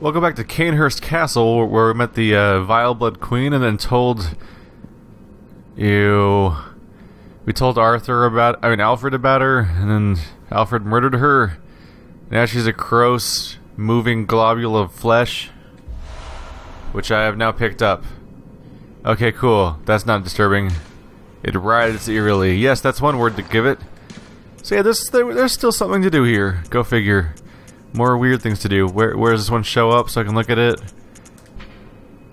Welcome back to Cainhurst Castle, where we met the uh, Vile Blood Queen and then told you. We told Arthur about, I mean, Alfred about her, and then Alfred murdered her. Now she's a gross, moving globule of flesh, which I have now picked up. Okay, cool. That's not disturbing. It rides eerily. Yes, that's one word to give it. So yeah, there's, there, there's still something to do here. Go figure. More weird things to do. Where, where does this one show up so I can look at it?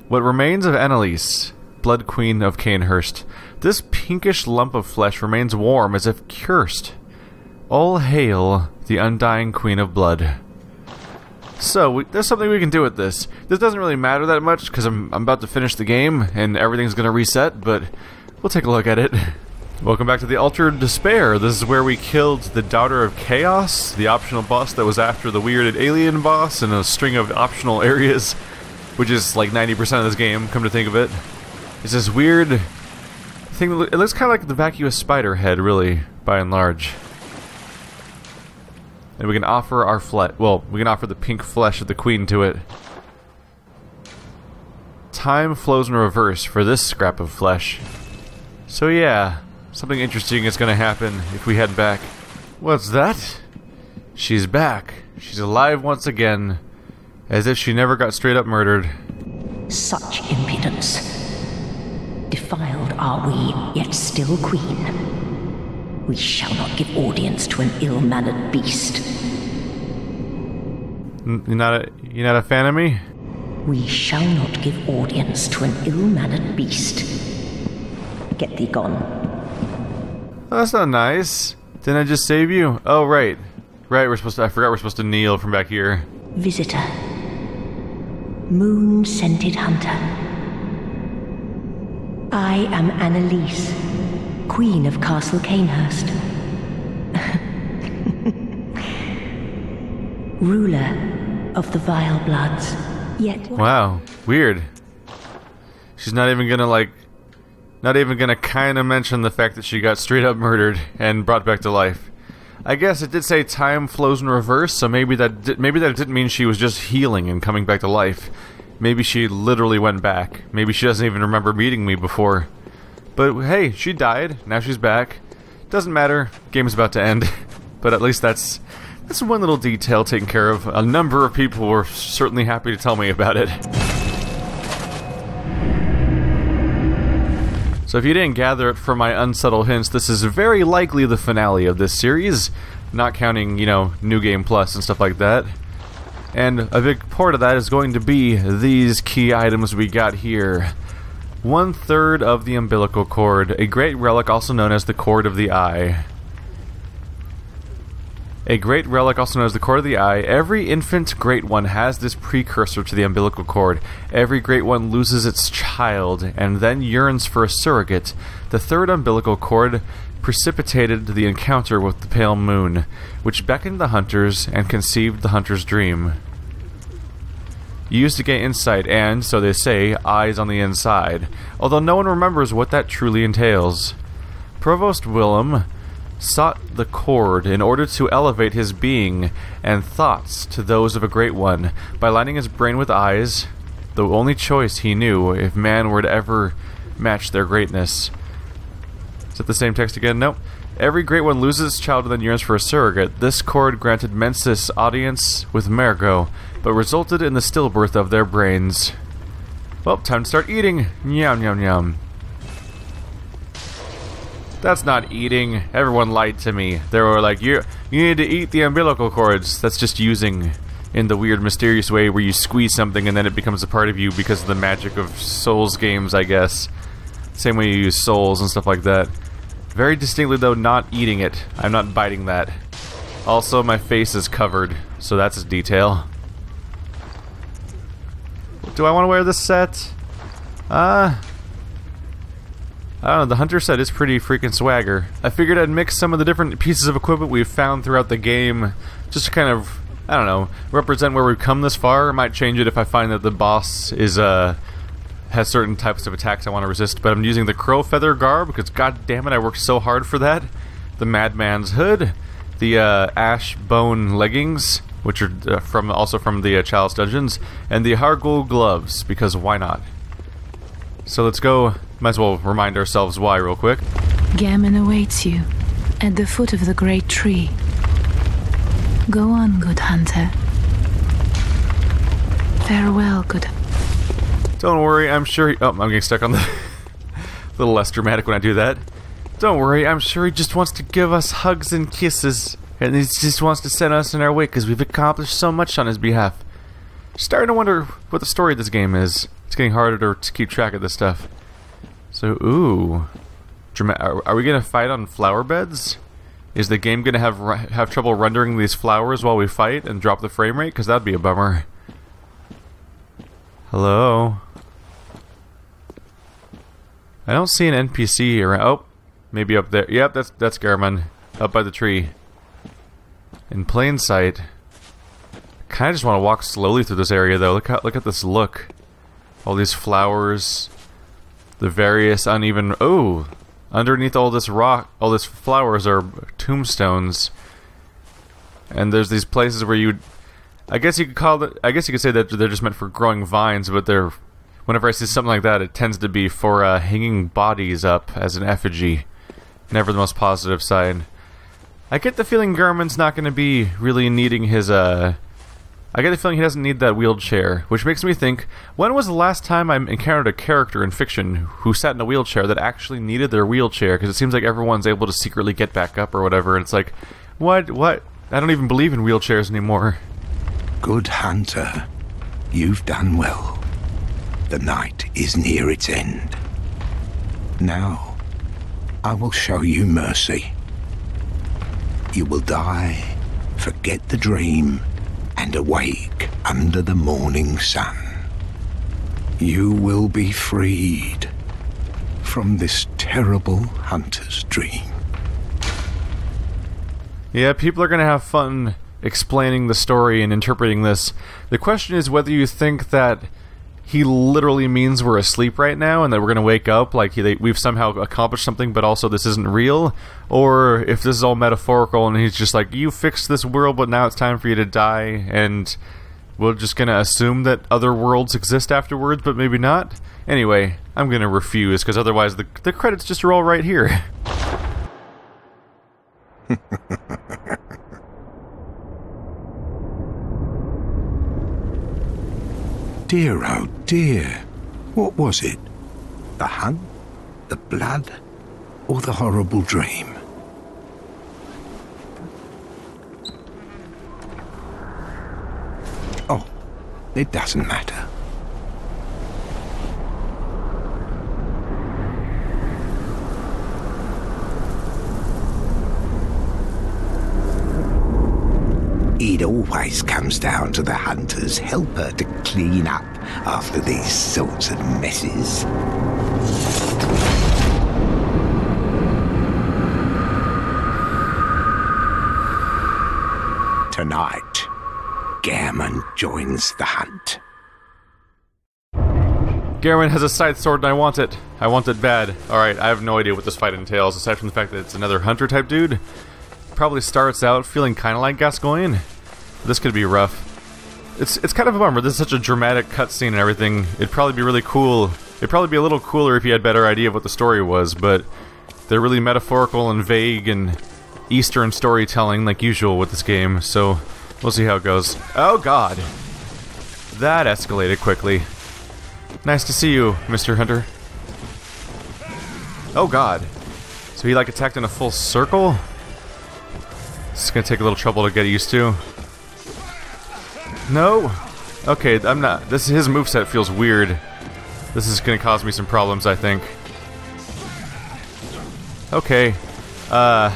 What remains of Annalise, Blood Queen of Cainhurst. This pinkish lump of flesh remains warm as if cursed. All hail the undying Queen of Blood. So, we, there's something we can do with this. This doesn't really matter that much because I'm, I'm about to finish the game and everything's going to reset, but we'll take a look at it. Welcome back to the Altar of Despair. This is where we killed the Daughter of Chaos, the optional boss that was after the weirded alien boss, and a string of optional areas, which is like 90% of this game, come to think of it. It's this weird thing, it looks kind of like the vacuous spider head, really, by and large. And we can offer our flesh, well, we can offer the pink flesh of the queen to it. Time flows in reverse for this scrap of flesh. So yeah, something interesting is gonna happen if we head back. What's that? She's back. She's alive once again. As if she never got straight up murdered. Such impudence. Defiled are we, yet still queen. We shall not give audience to an ill-mannered beast. N you're not a you're not a fan of me? We shall not give audience to an ill-mannered beast. Get thee gone. Oh, that's not nice. Didn't I just save you? Oh right. Right, we're supposed to I forgot we're supposed to kneel from back here. Visitor. Moon-scented hunter. I am Annalise, Queen of Castle Cainhurst. Ruler of the Vile Bloods. Yet Wow, weird. She's not even gonna like, not even gonna kind of mention the fact that she got straight up murdered and brought back to life. I guess it did say time flows in reverse, so maybe that di maybe that didn't mean she was just healing and coming back to life. Maybe she literally went back. Maybe she doesn't even remember meeting me before. But hey, she died. Now she's back. Doesn't matter. Game is about to end. but at least that's that's one little detail taken care of. A number of people were certainly happy to tell me about it. So if you didn't gather it from my unsubtle hints, this is very likely the finale of this series, not counting, you know, New Game Plus and stuff like that. And a big part of that is going to be these key items we got here. One third of the umbilical cord, a great relic also known as the cord of the eye. A great relic, also known as the cord of the eye. Every infant great one has this precursor to the umbilical cord. Every great one loses its child and then yearns for a surrogate. The third umbilical cord precipitated the encounter with the pale moon, which beckoned the hunters and conceived the hunter's dream. Used to gain insight and, so they say, eyes on the inside, although no one remembers what that truly entails. Provost Willem sought the cord in order to elevate his being and thoughts to those of a great one by lining his brain with eyes, the only choice he knew if man were to ever match their greatness. Is that the same text again? Nope. Every great one loses its child and then yearns for a surrogate. This cord granted Mensis audience with Mergo, but resulted in the stillbirth of their brains. Well, time to start eating. Yum yum yum. That's not eating. Everyone lied to me. They were like, you, you need to eat the umbilical cords. That's just using in the weird, mysterious way where you squeeze something and then it becomes a part of you because of the magic of Souls games, I guess. Same way you use souls and stuff like that. Very distinctly, though, not eating it. I'm not biting that. Also, my face is covered, so that's a detail. Do I want to wear this set? Uh, I don't know, the hunter set is pretty freaking swagger. I figured I'd mix some of the different pieces of equipment we've found throughout the game, just to kind of, I don't know, represent where we've come this far. I might change it if I find that the boss is, uh, has certain types of attacks I want to resist, but I'm using the crow feather garb, because god damn it, I worked so hard for that. The madman's hood, the, uh, ash bone leggings, which are uh, from also from the uh, Chalice Dungeons, and the Hargul gloves because why not? So let's go. Might as well remind ourselves why real quick. Gehrman awaits you at the foot of the great tree. Go on, good hunter. Farewell, good. Don't worry, I'm sure. He, oh, I'm getting stuck on the. a little less dramatic when I do that. Don't worry, I'm sure he just wants to give us hugs and kisses, and he just wants to send us in our way because we've accomplished so much on his behalf. Starting to wonder what the story of this game is. It's getting harder to, to keep track of this stuff. So, ooh, are, are we gonna fight on flower beds? Is the game gonna have have trouble rendering these flowers while we fight and drop the frame rate? Because that'd be a bummer. Hello. I don't see an NPC around. Oh, maybe up there. Yep, that's that's Gehrman up by the tree. In plain sight. Kind of just want to walk slowly through this area though. Look how look at this look. All these flowers, the various uneven. Oh, underneath all this rock, all these flowers are tombstones. And there's these places where you, I guess you could call it. I guess you could say that they're just meant for growing vines, but they're. Whenever I see something like that, it tends to be for uh, hanging bodies up as an effigy. Never the most positive side. I get the feeling Gehrman's not going to be really needing his uh, I get the feeling he doesn't need that wheelchair, which makes me think, when was the last time I encountered a character in fiction who sat in a wheelchair that actually needed their wheelchair? Because it seems like everyone's able to secretly get back up or whatever, and it's like, what, what? I don't even believe in wheelchairs anymore. Good hunter, you've done well. The night is near its end. Now, I will show you mercy. You will die, forget the dream, and awake under the morning sun. You will be freed from this terrible hunter's dream. Yeah, people are going to have fun explaining the story and interpreting this. The question is whether you think that he literally means we're asleep right now and that we're going to wake up like he, they, we've somehow accomplished something but also this isn't real. Or if this is all metaphorical and he's just like you fixed this world but now it's time for you to die and we're just going to assume that other worlds exist afterwards but maybe not. Anyway i'm going to refuse because otherwise the, the credits just roll right here Dear, oh dear. What was it? The hunt? The blood? Or the horrible dream? Oh, it doesn't matter. It always comes down to the hunter's helper to clean up after these sorts of messes. Tonight, Gehrman joins the hunt. Gehrman has a scythe sword and I want it. I want it bad. Alright, I have no idea what this fight entails, aside from the fact that it's another hunter type dude probably starts out feeling kind of like Gascoigne. This could be rough. It's it's kind of a bummer. This is such a dramatic cutscene and everything. It'd probably be really cool. It'd probably be a little cooler if you had better idea of what the story was, but they're really metaphorical and vague and Eastern storytelling like usual with this game, so we'll see how it goes. Oh god. That escalated quickly. Nice to see you, Mr. Hunter. Oh god. So he like attacked in a full circle? It's gonna take a little trouble to get used to. No? Okay, I'm not. This his moveset feels weird. This is gonna cause me some problems, I think. Okay. Uh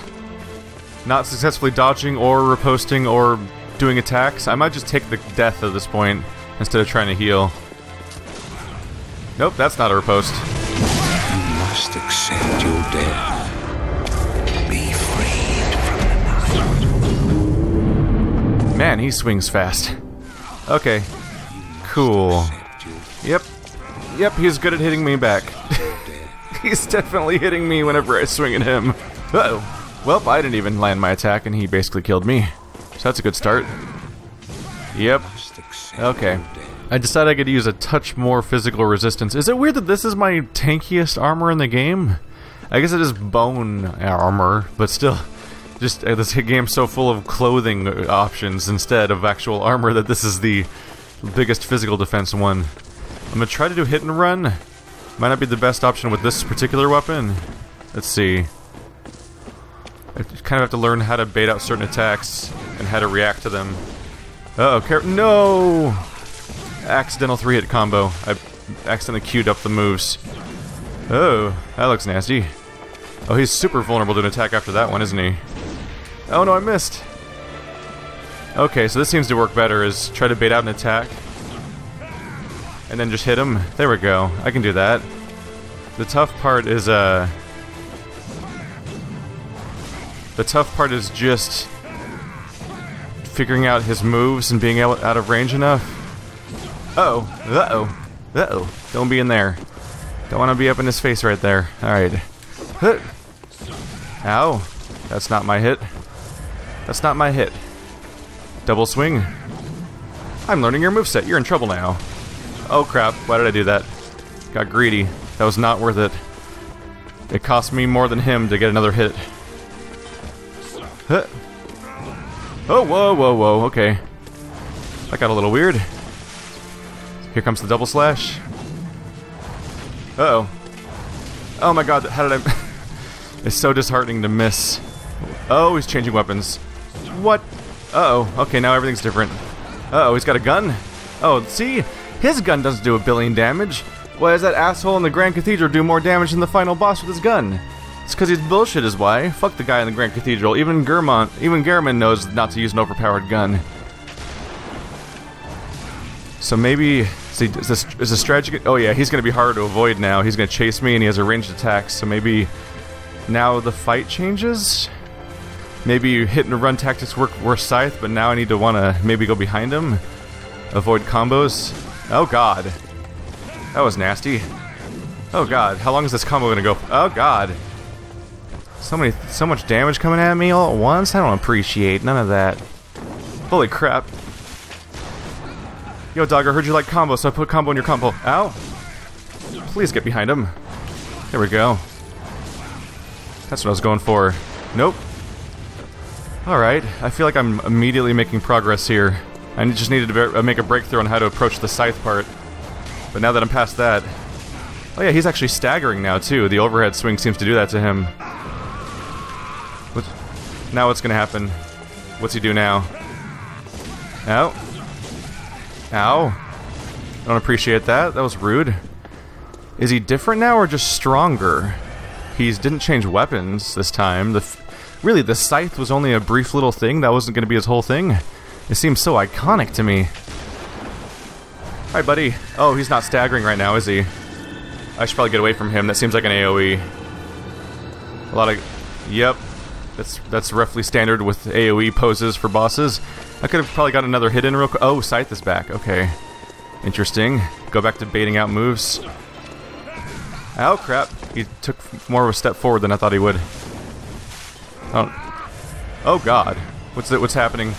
not successfully dodging or riposting or doing attacks. I might just take the death at this point instead of trying to heal. Nope, that's not a riposte. You must accept your death. Man, he swings fast. Okay. Cool. Yep. Yep, he's good at hitting me back. he's definitely hitting me whenever I swing at him. Uh oh Well, I didn't even land my attack and he basically killed me. So that's a good start. Yep. Okay. I decided I could use a touch more physical resistance. Is it weird that this is my tankiest armor in the game? I guess it is bone armor, but still, just uh, this game's so full of clothing uh, options instead of actual armor that this is the biggest physical defense one. I'm gonna try to do hit and run. Might not be the best option with this particular weapon. Let's see. I kind of have to learn how to bait out certain attacks and how to react to them. Uh oh, no! Accidental three hit combo. I accidentally queued up the moves. Oh, that looks nasty. Oh, he's super vulnerable to an attack after that one, isn't he? Oh no, I missed! Okay, so this seems to work better, is try to bait out an attack. And then just hit him. There we go. I can do that. The tough part is, uh... The tough part is just figuring out his moves and being able, out of range enough. Uh-oh. Uh-oh. Uh-oh. Don't be in there. Don't want to be up in his face right there. Alright. Ow. That's not my hit. That's not my hit. Double swing. I'm learning your moveset. You're in trouble now. Oh crap. Why did I do that? Got greedy. That was not worth it. It cost me more than him to get another hit. Huh. Oh, whoa, whoa, whoa. Okay. That got a little weird. Here comes the double slash. Uh oh. Oh my god, how did I. it's so disheartening to miss. Oh, he's changing weapons. What? Uh oh. Okay, now everything's different. Uh oh, he's got a gun? Oh, see? His gun doesn't do a billion damage. Why does that asshole in the Grand Cathedral do more damage than the final boss with his gun? It's because he's bullshit, is why. Fuck the guy in the Grand Cathedral. Even Germont, even Gehrman knows not to use an overpowered gun. So maybe see, is this is a strategy? Oh yeah, he's gonna be harder to avoid now. He's gonna chase me, and he has a ranged attack. So maybe now the fight changes. Maybe hit and run tactics work worse Scythe, but now I need to wanna maybe go behind him, avoid combos. Oh god, that was nasty. Oh god, how long is this combo gonna go? Oh god. So many, so much damage coming at me all at once. I don't appreciate none of that. Holy crap! Yo, dog, I heard you like combo, so I put combo in your combo. Ow! Please get behind him. There we go. That's what I was going for. Nope. Alright, I feel like I'm immediately making progress here. I just needed to uh, make a breakthrough on how to approach the scythe part. But now that I'm past that... Oh yeah, he's actually staggering now, too. The overhead swing seems to do that to him. What? Now what's gonna happen? What's he do now? Ow. Ow. I don't appreciate that. That was rude. Is he different now or just stronger? He didn't change weapons this time. The really, the scythe was only a brief little thing. That wasn't going to be his whole thing. It seems so iconic to me. Hi, buddy. Oh, he's not staggering right now, is he? I should probably get away from him. That seems like an AOE. A lot of... Yep. That's that's roughly standard with AOE poses for bosses. I could have probably got another hit in real quick. Oh, Scythe is back. Okay. Interesting. Go back to baiting out moves. Oh, crap. He took more of a step forward than I thought he would. Oh. Oh, God. What's that? What's happening?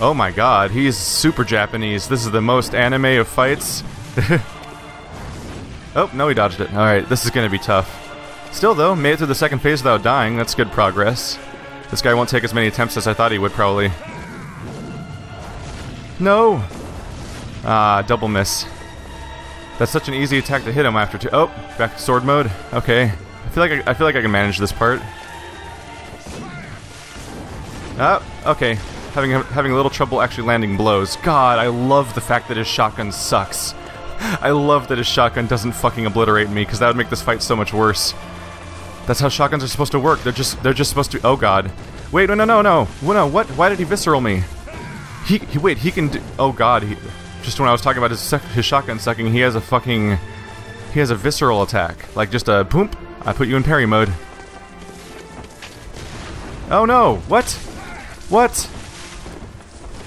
Oh, my God. He's super Japanese. This is the most anime of fights. oh, no, he dodged it. Alright, this is going to be tough. Still, though, made it through the second phase without dying. That's good progress. This guy won't take as many attempts as I thought he would, probably. No! Ah, double miss. That's such an easy attack to hit him after two. Oh, back to sword mode. Okay, I feel like I, I feel like I can manage this part. Ah, okay. Having having a little trouble actually landing blows. God, I love the fact that his shotgun sucks. I love that his shotgun doesn't fucking obliterate me because that would make this fight so much worse. That's how shotguns are supposed to work. They're just they're just supposed to. Oh god. Wait, no, no, no, no. No, what? Why did he visceral me? He, he wait. He can. Do, oh god. He, just when I was talking about his his shotgun sucking, he has a fucking he has a visceral attack. Like just a boom. I put you in parry mode. Oh no! What? What?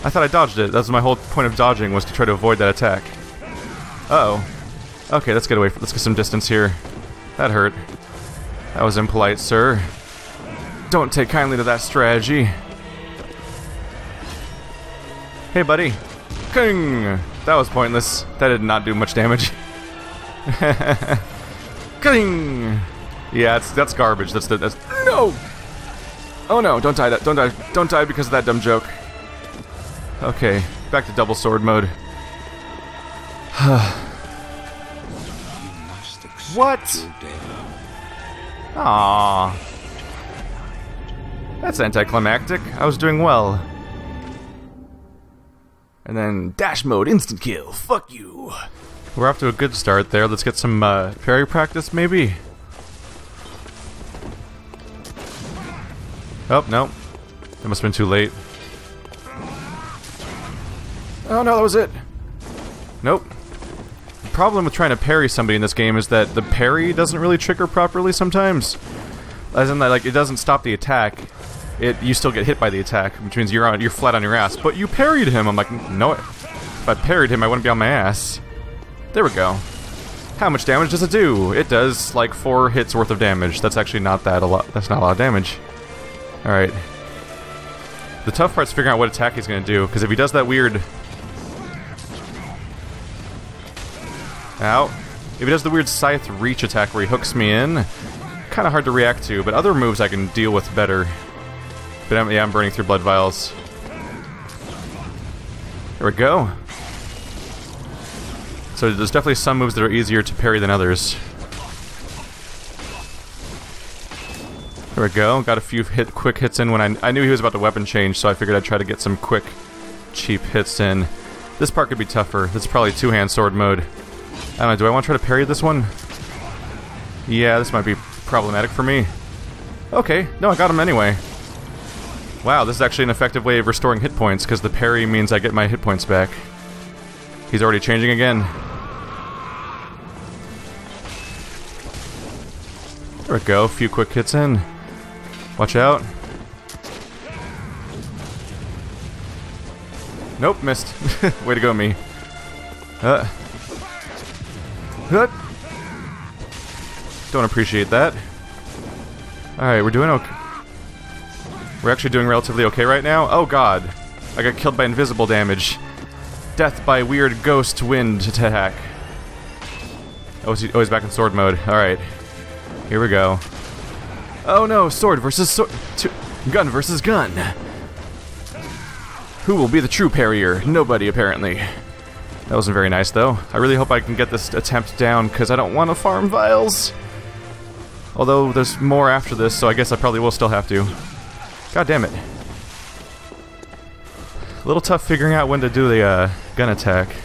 I thought I dodged it. That was my whole point of dodging was to try to avoid that attack. Uh oh. Okay, let's get away. Let's get some distance here. That hurt. That was impolite, sir. Don't take kindly to that strategy. Hey, buddy. King! That was pointless. That did not do much damage. King! Yeah, it's, that's garbage. That's the that's no. Oh no! Don't die! That don't die! Don't die because of that dumb joke. Okay, back to double sword mode. what? Aww. That's anticlimactic. I was doing well. And then dash mode, instant kill. Fuck you. We're off to a good start there. Let's get some uh, parry practice, maybe. Oh no, that must have been too late. Oh no, that was it. Nope. The problem with trying to parry somebody in this game is that the parry doesn't really trigger properly sometimes. As in that, like, it doesn't stop the attack. It you still get hit by the attack, which means you're on you're flat on your ass. But you parried him. I'm like, no. If I parried him, I wouldn't be on my ass. There we go. How much damage does it do? It does like four hits worth of damage. That's actually not that a lot. That's not a lot of damage. All right. The tough part's figuring out what attack he's gonna do, because if he does that weird Ow. If he does the weird scythe reach attack where he hooks me in, kind of hard to react to, but other moves I can deal with better. But I'm, yeah, I'm burning through blood vials. There we go. So there's definitely some moves that are easier to parry than others. There we go. Got a few hit, quick hits in when I, I knew he was about to weapon change, so I figured I'd try to get some quick, cheap hits in. This part could be tougher. This is probably two-hand sword mode. I don't know, do I want to try to parry this one? Yeah, this might be problematic for me. Okay, no, I got him anyway. Wow, this is actually an effective way of restoring hit points, because the parry means I get my hit points back. He's already changing again. There we go, a few quick hits in. Watch out. Nope, missed. Way to go, me. Uh. Don't appreciate that. Alright, we're doing okay. We're actually doing relatively okay right now. Oh god. I got killed by invisible damage. Death by weird ghost wind attack. Oh, oh, he's back in sword mode. Alright. Here we go. Oh no, sword versus sword. Gun versus gun. Who will be the true parrier? Nobody, apparently. That wasn't very nice, though. I really hope I can get this attempt down, because I don't want to farm vials. Although, there's more after this, so I guess I probably will still have to. God damn it. A little tough figuring out when to do the uh, gun attack.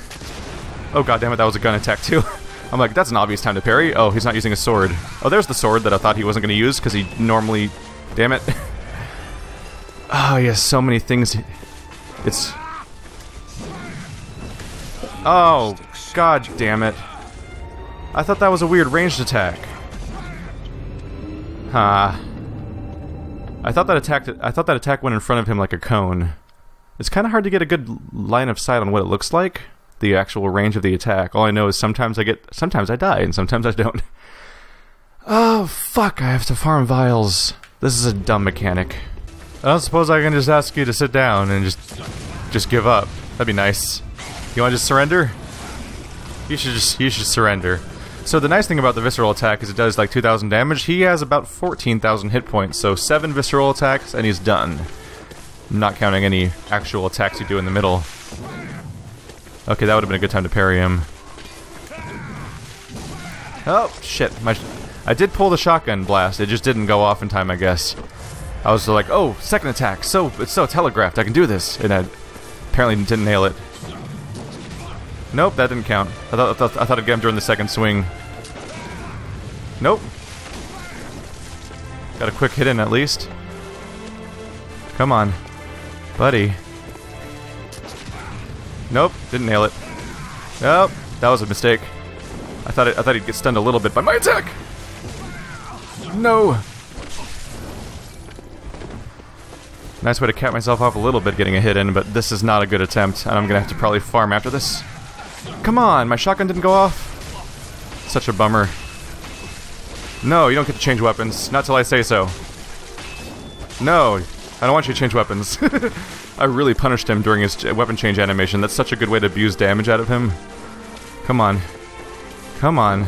Oh god damn it, that was a gun attack too. I'm like, that's an obvious time to parry. Oh, he's not using a sword. Oh, there's the sword that I thought he wasn't going to use, because he normally... Damn it. oh, he has so many things. It's... Oh, god damn it. I thought that was a weird ranged attack. Huh. I thought that attack I thought that attack went in front of him like a cone. It's kind of hard to get a good line of sight on what it looks like, the actual range of the attack. All I know is sometimes I get sometimes I die and sometimes I don't. Oh fuck, I have to farm vials. This is a dumb mechanic. I don't suppose I can just ask you to sit down and just just give up. That'd be nice. You want to just surrender? You should just you should surrender. So the nice thing about the visceral attack is it does like 2,000 damage. He has about 14,000 hit points, so 7 visceral attacks and he's done. not counting any actual attacks you do in the middle. Okay, that would have been a good time to parry him. Oh, shit. My, I did pull the shotgun blast. It just didn't go off in time, I guess. I was like, oh, second attack. So It's so telegraphed. I can do this. And I apparently didn't nail it. Nope, that didn't count. I thought, I thought, I thought I'd get him during the second swing. Nope. Got a quick hit in at least. Come on. Buddy. Nope, didn't nail it. Nope, that was a mistake. I thought it, I thought he'd get stunned a little bit by my attack. No. Nice way to cap myself off a little bit getting a hit in, but this is not a good attempt, and I'm gonna have to probably farm after this. Come on, my shotgun didn't go off. Such a bummer. No, you don't get to change weapons. Not till I say so. No, I don't want you to change weapons. I really punished him during his weapon change animation. That's such a good way to abuse damage out of him. Come on. Come on.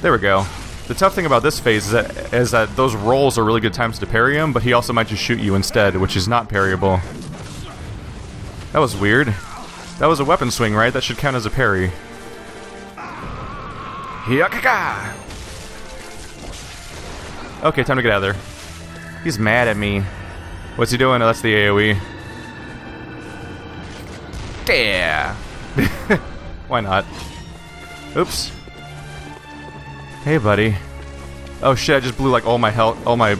There we go. The tough thing about this phase is that, is that those rolls are really good times to parry him, but he also might just shoot you instead, which is not parryable. That was weird. That was a weapon swing, right? That should count as a parry. Hyakaka! Okay, time to get out of there. He's mad at me. What's he doing? Oh, that's the AoE. Yeah. Why not? Oops. Hey, buddy. Oh shit! I just blew like all my health, all my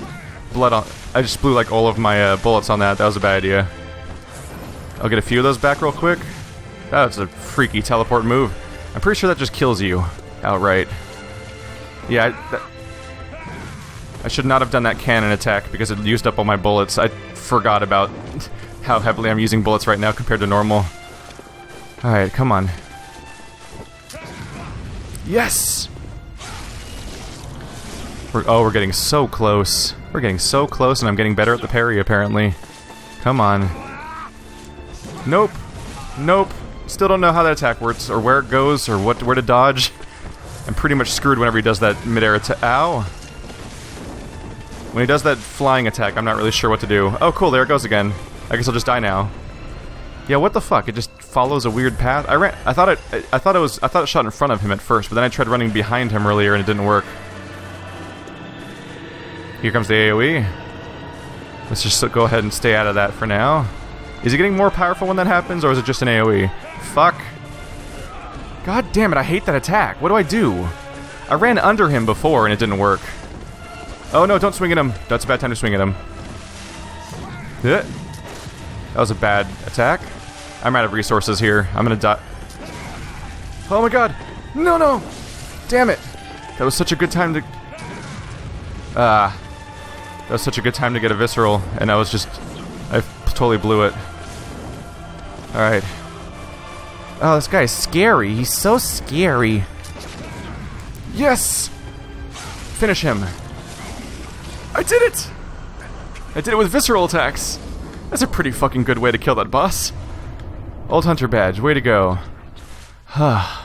blood on. I just blew like all of my uh, bullets on that. That was a bad idea. I'll get a few of those back real quick. That's a freaky teleport move. I'm pretty sure that just kills you outright. Yeah, I, that, I should not have done that cannon attack because it used up all my bullets. I forgot about how heavily I'm using bullets right now compared to normal. Alright, come on. Yes! We're, oh, we're getting so close. We're getting so close, and I'm getting better at the parry, apparently. Come on. Nope. Nope. Still don't know how that attack works, or where it goes, or what where to dodge. I'm pretty much screwed whenever he does that mid-air attack. Ow! When he does that flying attack, I'm not really sure what to do. Oh, cool, there it goes again. I guess I'll just die now. Yeah, what the fuck? It just follows a weird path. I ran. I thought it. I thought it was. I thought it shot in front of him at first, but then I tried running behind him earlier and it didn't work. Here comes the AOE. Let's just go ahead and stay out of that for now. Is it getting more powerful when that happens, or is it just an AOE? Fuck. God damn it, I hate that attack. What do I do? I ran under him before and it didn't work. Oh no, don't swing at him. That's a bad time to swing at him. That was a bad attack. I'm out of resources here. I'm gonna die. Oh my god! No, no! Damn it! That was such a good time to... Ah. Uh, that was such a good time to get a visceral, and I was just... I totally blew it. Alright. Oh, this guy is scary. He's so scary. Yes! Finish him. I did it! I did it with visceral attacks. That's a pretty fucking good way to kill that boss. Old Hunter Badge, way to go. Huh.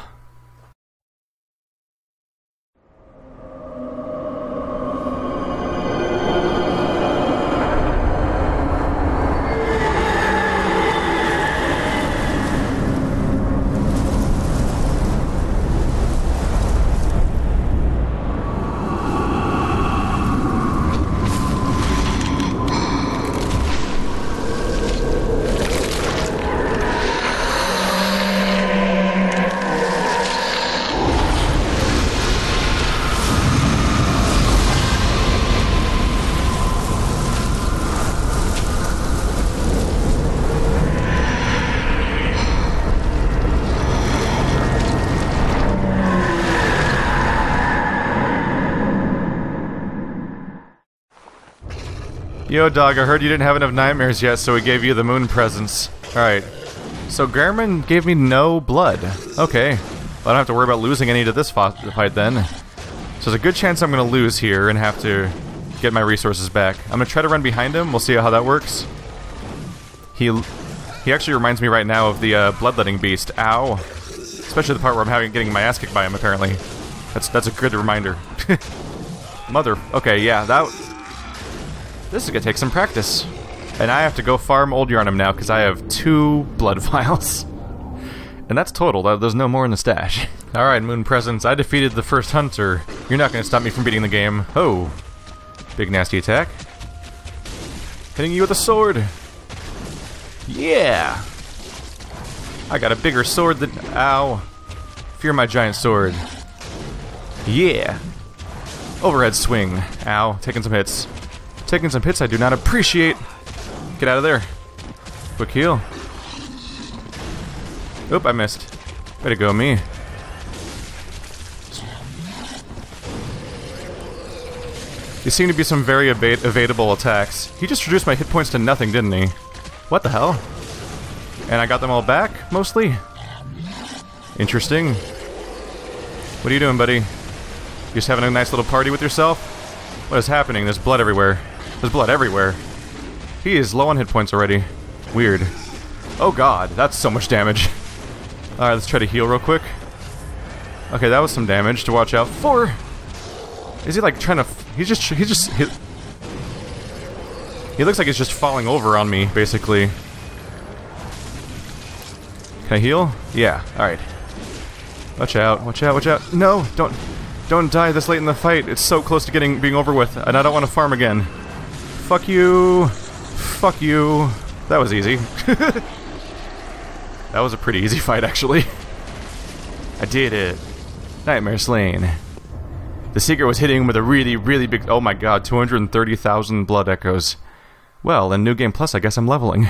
Yo, dog, I heard you didn't have enough nightmares yet, so we gave you the moon Presence. Alright. So Gehrman gave me no blood. Okay. Well, I don't have to worry about losing any to this fight then. So there's a good chance I'm going to lose here and have to get my resources back. I'm going to try to run behind him. We'll see how that works. He he actually reminds me right now of the uh, bloodletting beast. Ow. Especially the part where I'm having getting my ass kicked by him, apparently. That's that's a good reminder. Mother. Okay, yeah, that this is gonna take some practice. And I have to go farm Old Yharnam now because I have two blood vials. And that's total, there's no more in the stash. Alright, Moon Presence, I defeated the first hunter. You're not gonna stop me from beating the game. Oh. Big nasty attack. Hitting you with a sword. Yeah! I got a bigger sword than- ow. Fear my giant sword. Yeah! Overhead swing. Ow, taking some hits. Taking some hits I do not appreciate. Get out of there. Quick heal. Oop, I missed. Way to go, me. These seem to be some very evade evadable attacks. He just reduced my hit points to nothing, didn't he? What the hell? And I got them all back, mostly? Interesting. What are you doing, buddy? You Just having a nice little party with yourself? What is happening? There's blood everywhere. There's blood everywhere. He is low on hit points already. Weird. Oh god, that's so much damage. Alright, let's try to heal real quick. Okay, that was some damage to watch out for. Is he like trying to... He's just... He's just... He, he looks like he's just falling over on me, basically. Can I heal? Yeah, alright. Watch out, watch out, watch out. No, don't... Don't die this late in the fight. It's so close to getting being over with, and I don't want to farm again. Fuck you. Fuck you. That was easy. that was a pretty easy fight, actually. I did it. Nightmare slain. The Seeker was hitting him with a really, really big... Oh my god, 230,000 blood echoes. Well, in New Game Plus, I guess I'm leveling.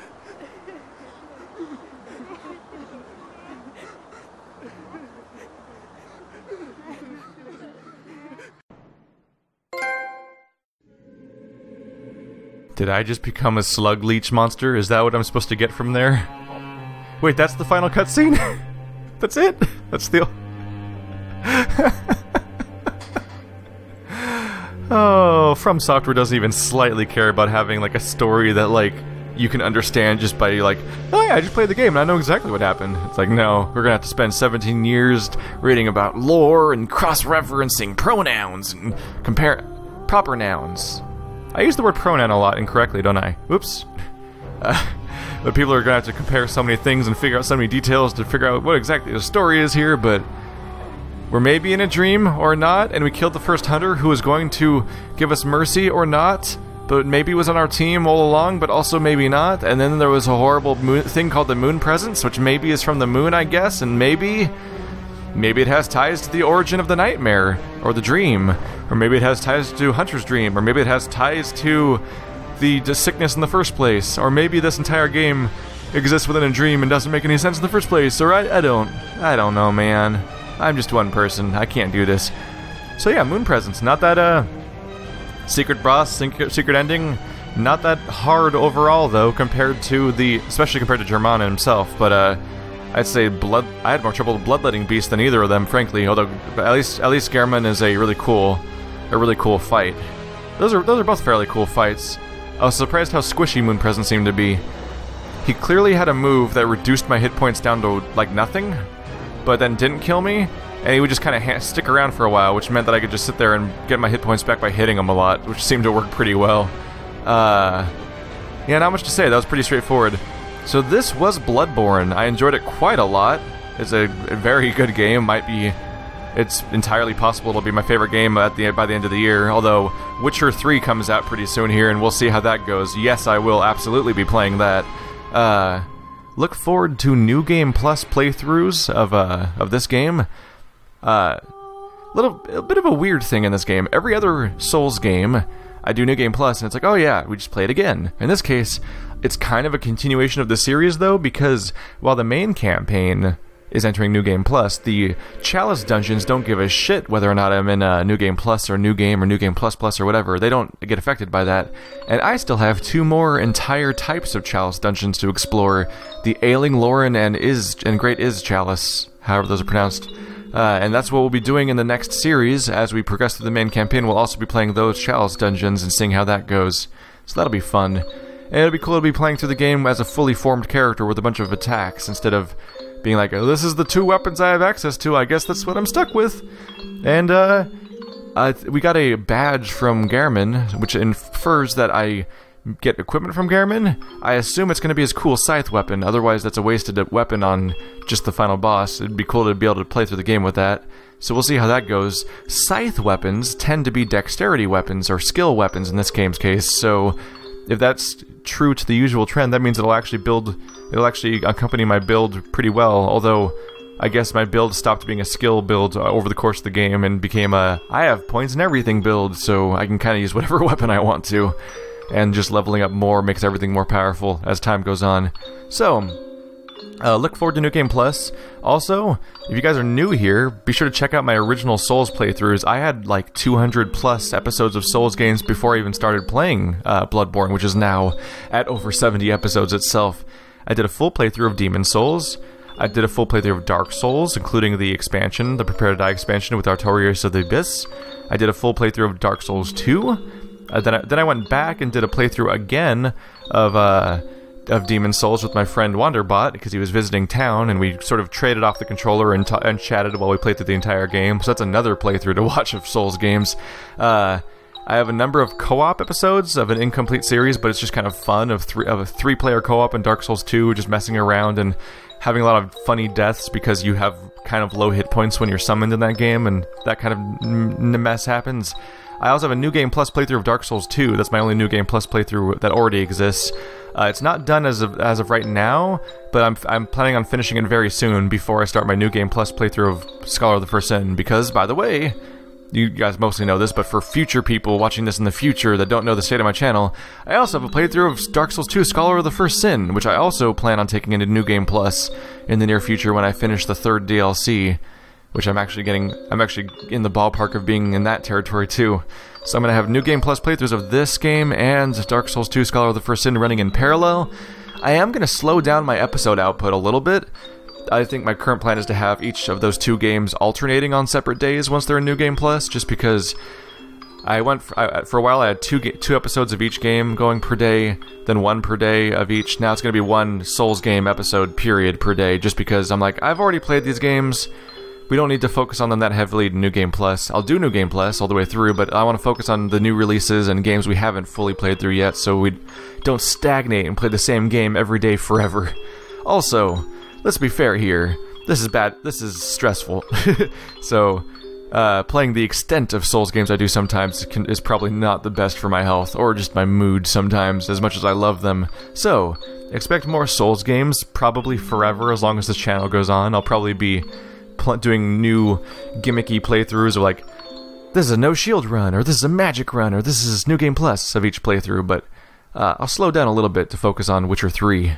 Did I just become a slug leech monster? Is that what I'm supposed to get from there? Wait, that's the final cutscene? that's it? That's the... oh, From Software doesn't even slightly care about having like a story that like you can understand just by like, oh yeah, I just played the game and I know exactly what happened. It's like, no, we're gonna have to spend 17 years reading about lore and cross-referencing pronouns and compare proper nouns. I use the word pronoun a lot incorrectly, don't I? Oops. Uh, but people are gonna have to compare so many things and figure out so many details to figure out what exactly the story is here, but we're maybe in a dream or not, and we killed the first hunter who was going to give us mercy or not, but maybe was on our team all along, but also maybe not. And then there was a horrible moon thing called the moon presence, which maybe is from the moon, I guess, and maybe Maybe it has ties to the origin of the nightmare, or the dream, or maybe it has ties to Hunter's dream, or maybe it has ties to the, the sickness in the first place, or maybe this entire game exists within a dream and doesn't make any sense in the first place, or I, I don't, I don't know, man. I'm just one person, I can't do this. So yeah, Moon Presence, not that, uh, secret boss, secret ending, not that hard overall, though, compared to the, especially compared to Germana himself, but, uh, I'd say blood. I had more trouble with bloodletting beast than either of them, frankly. Although at least at least Gehrman is a really cool, a really cool fight. Those are those are both fairly cool fights. I was surprised how squishy Moon Presence seemed to be. He clearly had a move that reduced my hit points down to like nothing, but then didn't kill me, and he would just kind of stick around for a while, which meant that I could just sit there and get my hit points back by hitting him a lot, which seemed to work pretty well. Uh, yeah, not much to say. That was pretty straightforward. So this was Bloodborne. I enjoyed it quite a lot. It's a, a very good game. Might be it's entirely possible it'll be my favorite game at the by the end of the year. Although Witcher 3 comes out pretty soon here, and we'll see how that goes. Yes, I will absolutely be playing that. Uh, look forward to new game plus playthroughs of uh of this game. Uh, little a bit of a weird thing in this game. Every other Souls game, I do new game plus, and it's like, oh yeah, we just play it again. In this case, it's kind of a continuation of the series, though, because while the main campaign is entering New Game Plus, the Chalice dungeons don't give a shit whether or not I'm in a New Game Plus or New Game or New Game Plus Plus or whatever. They don't get affected by that. And I still have two more entire types of Chalice dungeons to explore: the Ailing Loran and Isz and Great Isz Chalice, however those are pronounced. Uh, and that's what we'll be doing in the next series. As we progress through the main campaign, we'll also be playing those Chalice dungeons and seeing how that goes. So that'll be fun. And it'll be cool to be playing through the game as a fully formed character with a bunch of attacks instead of being like, oh, this is the two weapons I have access to. I guess that's what I'm stuck with. And uh, uh we got a badge from Gehrman, which infers that I get equipment from Gehrman. I assume it's going to be his cool scythe weapon. Otherwise, that's a wasted weapon on just the final boss. It'd be cool to be able to play through the game with that. So we'll see how that goes. Scythe weapons tend to be dexterity weapons or skill weapons in this game's case. So if that's true to the usual trend, that means it'll actually build, it'll actually accompany my build pretty well. Although, I guess my build stopped being a skill build uh, over the course of the game and became a I have points and everything build, so I can kind of use whatever weapon I want to. and just leveling up more makes everything more powerful as time goes on. So, uh, look forward to New Game Plus. Also, if you guys are new here, be sure to check out my original Souls playthroughs. I had like 200 plus episodes of Souls games before I even started playing uh, Bloodborne, which is now at over 70 episodes itself. I did a full playthrough of Demon Souls. I did a full playthrough of Dark Souls, including the expansion, the Prepare to Die expansion with Artorias of the Abyss. I did a full playthrough of Dark Souls 2. Uh, then, I, then I went back and did a playthrough again of uh, of Demon Souls with my friend Wanderbot because he was visiting town, and we sort of traded off the controller and, and chatted while we played through the entire game. So that's another playthrough to watch of Souls games. Uh, I have a number of co-op episodes of an incomplete series, but it's just kind of fun of three of a three-player co-op in Dark Souls 2, just messing around and having a lot of funny deaths because you have kind of low hit points when you're summoned in that game, and that kind of mess happens. I also have a New Game Plus playthrough of Dark Souls 2. That's my only New Game Plus playthrough that already exists. Uh, it's not done as of as of right now, but I'm I'm planning on finishing it very soon before I start my New Game Plus playthrough of Scholar of the First Sin. Because, by the way, you guys mostly know this, but for future people watching this in the future that don't know the state of my channel, I also have a playthrough of Dark Souls 2 Scholar of the First Sin, which I also plan on taking into New Game Plus in the near future when I finish the third DLC, which I'm actually getting, I'm actually in the ballpark of being in that territory too. So I'm going to have New Game Plus playthroughs of this game and Dark Souls 2 Scholar of the First Sin running in parallel. I am going to slow down my episode output a little bit I think my current plan is to have each of those two games alternating on separate days once they're in New Game Plus, just because I went for, I, for a while. I had two two episodes of each game going per day, then one per day of each. Now it's going to be one Souls game episode period per day, just because I'm like I've already played these games. We don't need to focus on them that heavily New Game Plus. I'll do New Game Plus all the way through, but I want to focus on the new releases and games we haven't fully played through yet, so we don't stagnate and play the same game every day forever. Also, let's be fair here. This is bad. This is stressful. so, uh, playing the extent of Souls games I do sometimes can, is probably not the best for my health or just my mood sometimes, as much as I love them. So, expect more Souls games probably forever as long as this channel goes on. I'll probably be doing new gimmicky playthroughs of like, this is a no shield run, or this is a magic run, or this is New Game Plus of each playthrough, but uh, I'll slow down a little bit to focus on Witcher 3